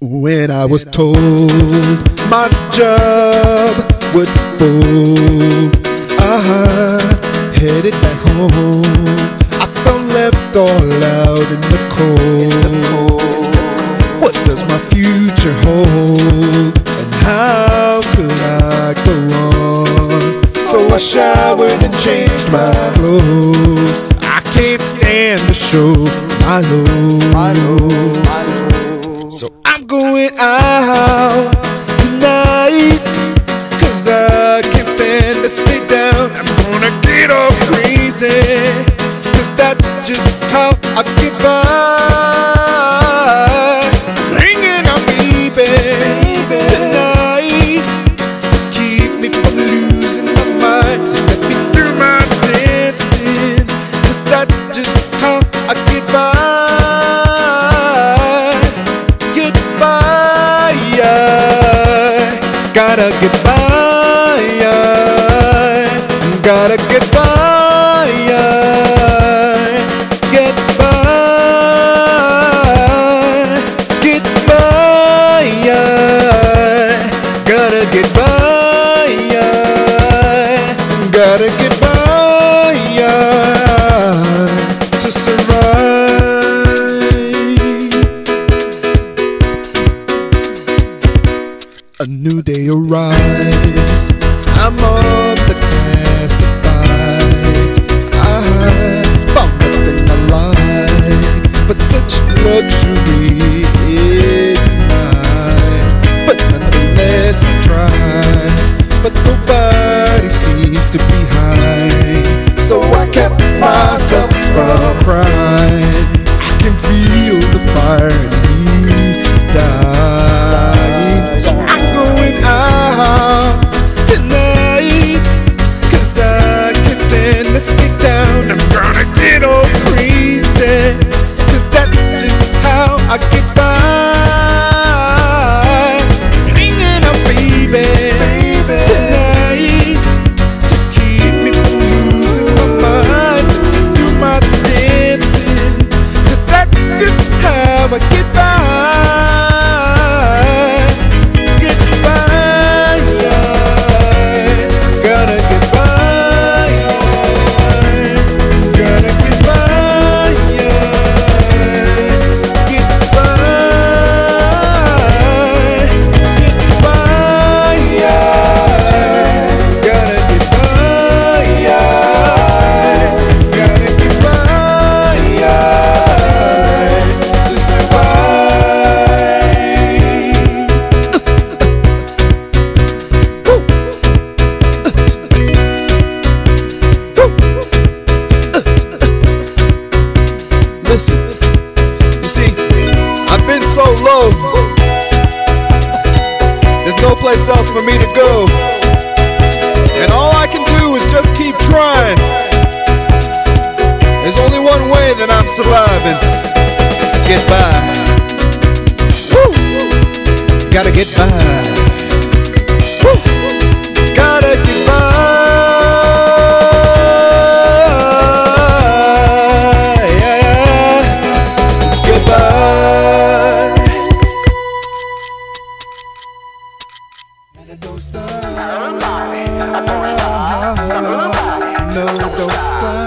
When I was told my job would fold, I headed back home. I felt left all out in the cold. What does my future hold? And how could I go on? So I showered and changed my clothes. I can't stand to show my lows. So I'm going out tonight. Cause I can't stand to stay down. I'm gonna get all crazy. Cause that's just how I get by. Gotta get by. Gotta get by. Get by. Get by. Gotta get by. Gotta get A new day arrives. I'm on the classifieds. I found nothing I like, but such luxury isn't mine. But nonetheless, I try. But nobody seems to be so low. There's no place else for me to go. And all I can do is just keep trying. There's only one way that I'm surviving. Get by. Woo! Gotta get by. don't stop.